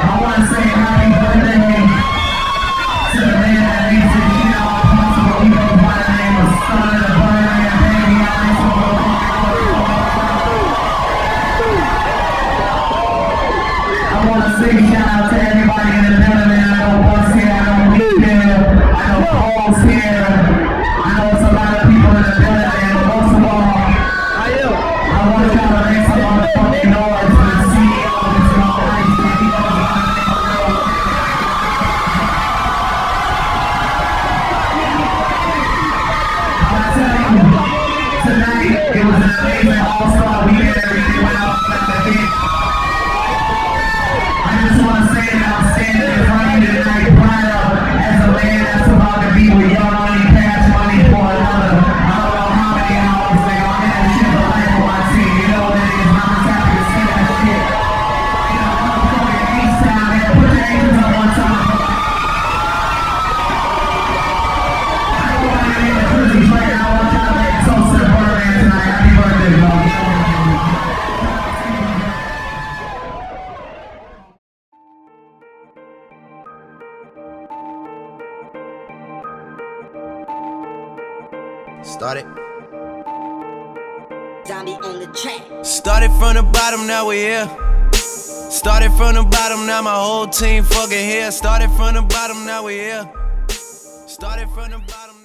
I want to say happy birthday to the man that Started. Zombie on the track. Started from the bottom, now we here. Started from the bottom, now my whole team fucking here. Started from the bottom, now we here. Started from the bottom.